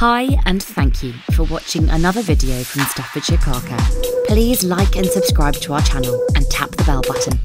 Hi and thank you for watching another video from Staffordshire Car Care. Please like and subscribe to our channel and tap the bell button